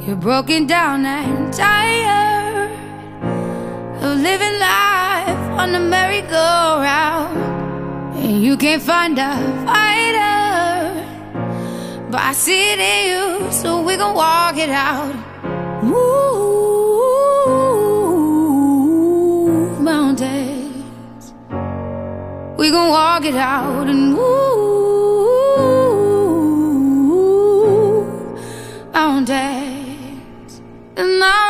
You're broken down and tired of living life on the merry-go-round, and you can't find a fighter. But I see it in you, so we gon' walk it out. Move mountains. We gon' walk it out and move mountains. And I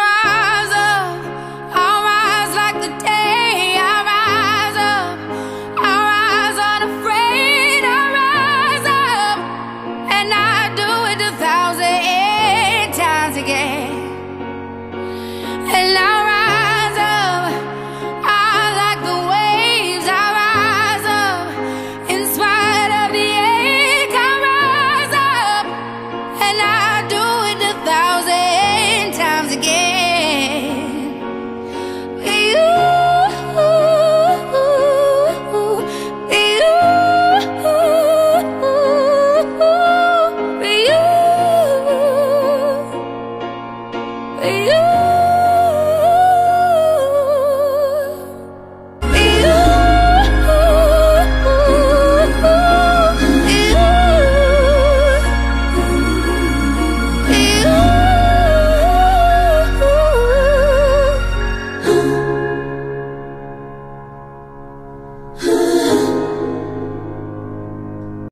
you.